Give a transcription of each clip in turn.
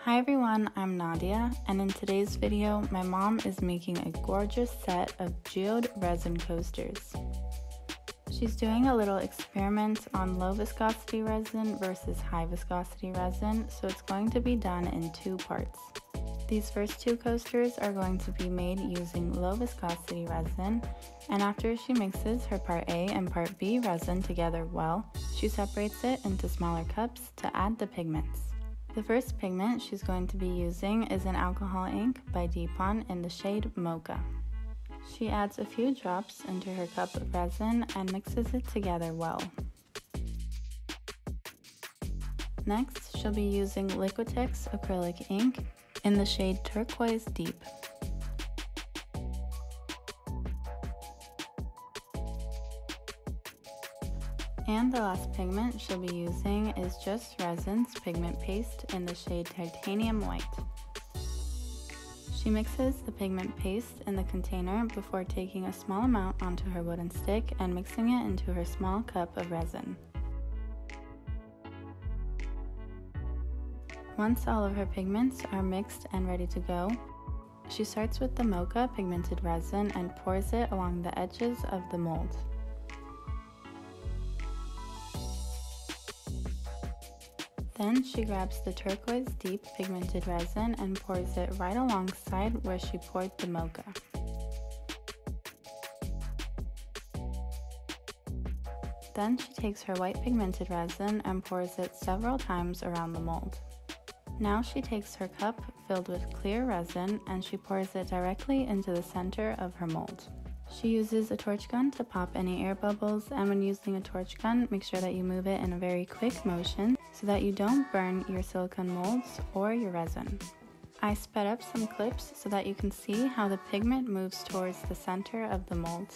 Hi everyone, I'm Nadia, and in today's video, my mom is making a gorgeous set of geode resin coasters. She's doing a little experiment on low viscosity resin versus high viscosity resin, so it's going to be done in two parts. These first two coasters are going to be made using low viscosity resin, and after she mixes her part A and part B resin together well, she separates it into smaller cups to add the pigments. The first pigment she's going to be using is an alcohol ink by Depon in the shade Mocha. She adds a few drops into her cup of resin and mixes it together well. Next, she'll be using Liquitex acrylic ink in the shade Turquoise Deep. And the last pigment she'll be using is Just Resin's pigment paste in the shade Titanium White. She mixes the pigment paste in the container before taking a small amount onto her wooden stick and mixing it into her small cup of resin. Once all of her pigments are mixed and ready to go, she starts with the mocha pigmented resin and pours it along the edges of the mold. Then she grabs the turquoise deep pigmented resin and pours it right alongside where she poured the mocha. Then she takes her white pigmented resin and pours it several times around the mold. Now she takes her cup filled with clear resin and she pours it directly into the center of her mold. She uses a torch gun to pop any air bubbles and when using a torch gun, make sure that you move it in a very quick motion so that you don't burn your silicone molds or your resin. I sped up some clips so that you can see how the pigment moves towards the center of the mold.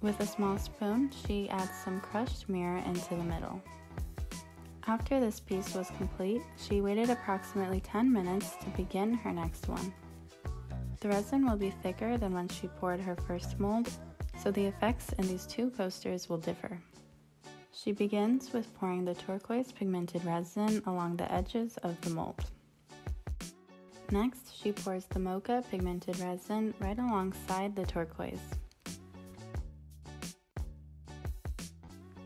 With a small spoon, she adds some crushed mirror into the middle. After this piece was complete, she waited approximately 10 minutes to begin her next one. The resin will be thicker than when she poured her first mold, so the effects in these two coasters will differ. She begins with pouring the turquoise pigmented resin along the edges of the mold. Next, she pours the mocha pigmented resin right alongside the turquoise.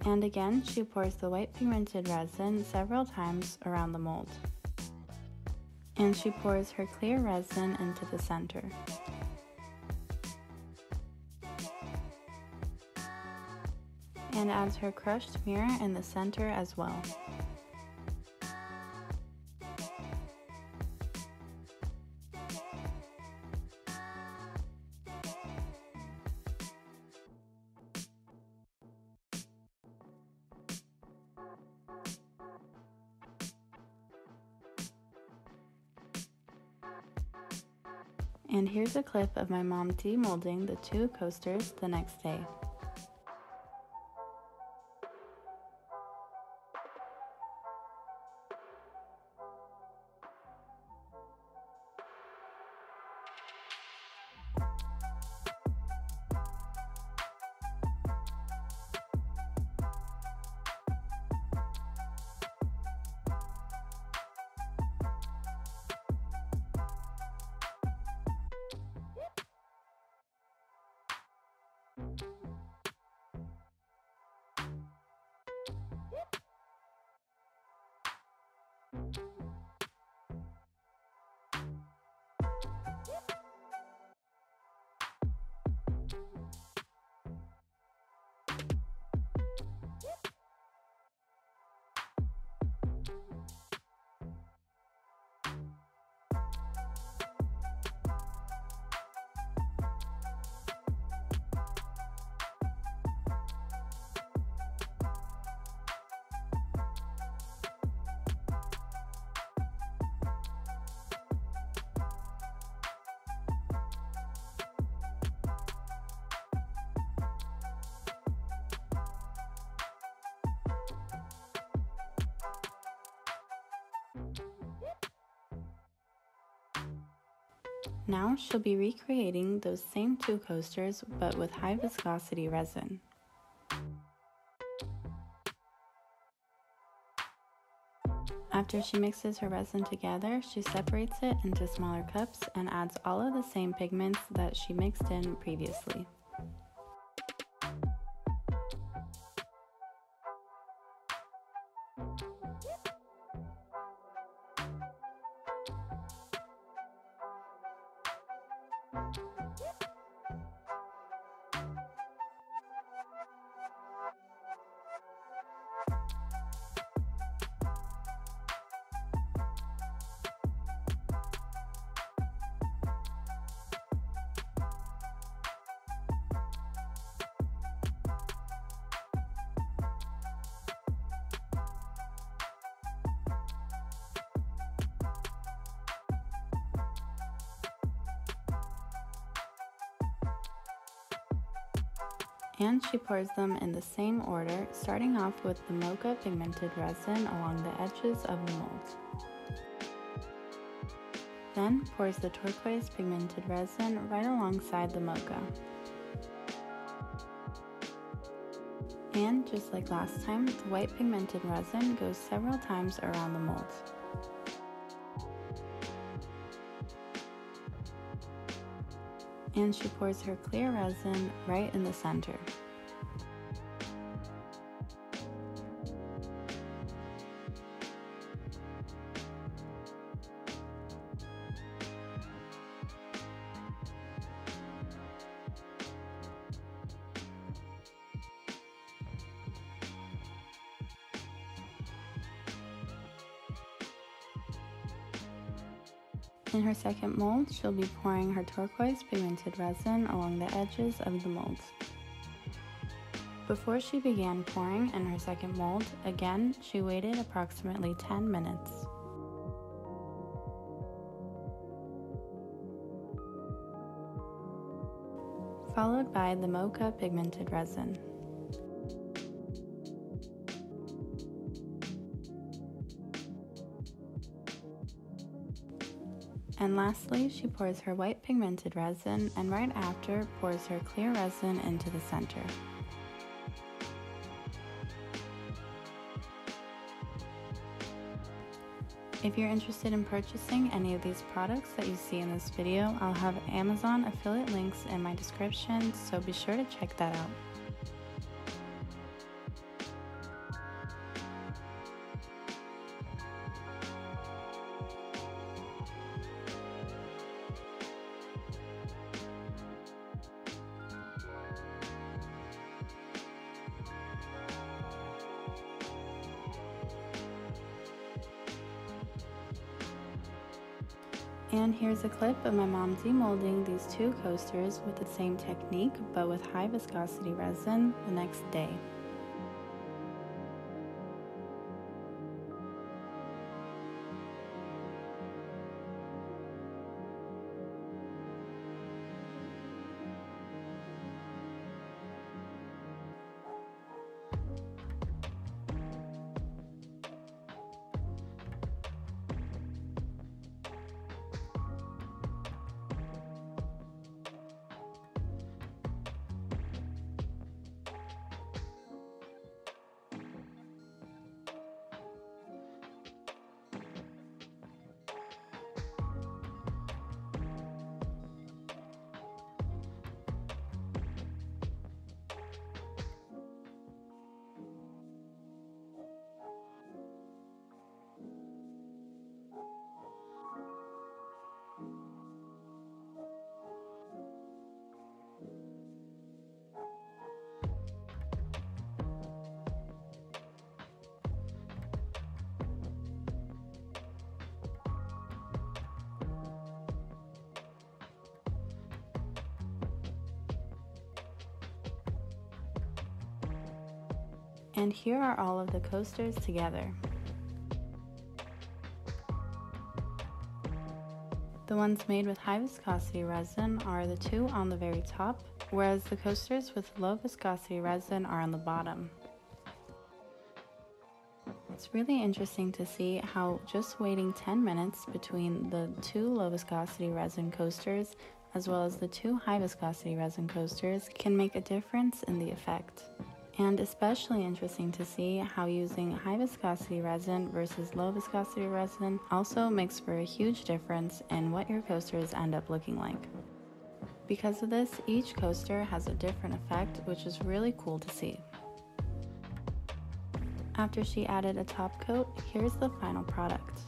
And again, she pours the white pigmented resin several times around the mold. And she pours her clear resin into the center. And adds her crushed mirror in the center as well. And here's a clip of my mom demolding the two coasters the next day. Now she'll be recreating those same two coasters but with high viscosity resin. After she mixes her resin together, she separates it into smaller cups and adds all of the same pigments that she mixed in previously. And she pours them in the same order, starting off with the mocha pigmented resin along the edges of the mold. Then pours the turquoise pigmented resin right alongside the mocha. And just like last time, the white pigmented resin goes several times around the mold. And she pours her clear resin right in the center. In her second mold, she'll be pouring her turquoise pigmented resin along the edges of the mold. Before she began pouring in her second mold, again, she waited approximately 10 minutes. Followed by the mocha pigmented resin. And lastly, she pours her white pigmented resin and right after pours her clear resin into the center. If you're interested in purchasing any of these products that you see in this video, I'll have Amazon affiliate links in my description, so be sure to check that out. And here's a clip of my mom demolding these two coasters with the same technique but with high viscosity resin the next day. And here are all of the coasters together. The ones made with high viscosity resin are the two on the very top, whereas the coasters with low viscosity resin are on the bottom. It's really interesting to see how just waiting 10 minutes between the two low viscosity resin coasters as well as the two high viscosity resin coasters can make a difference in the effect. And especially interesting to see how using high viscosity resin versus low viscosity resin also makes for a huge difference in what your coasters end up looking like. Because of this, each coaster has a different effect, which is really cool to see. After she added a top coat, here's the final product.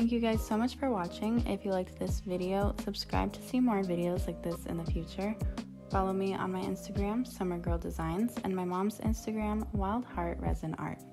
Thank you guys so much for watching. If you liked this video, subscribe to see more videos like this in the future. Follow me on my Instagram, Summer Girl Designs, and my mom's Instagram, Wild Heart Resin Art.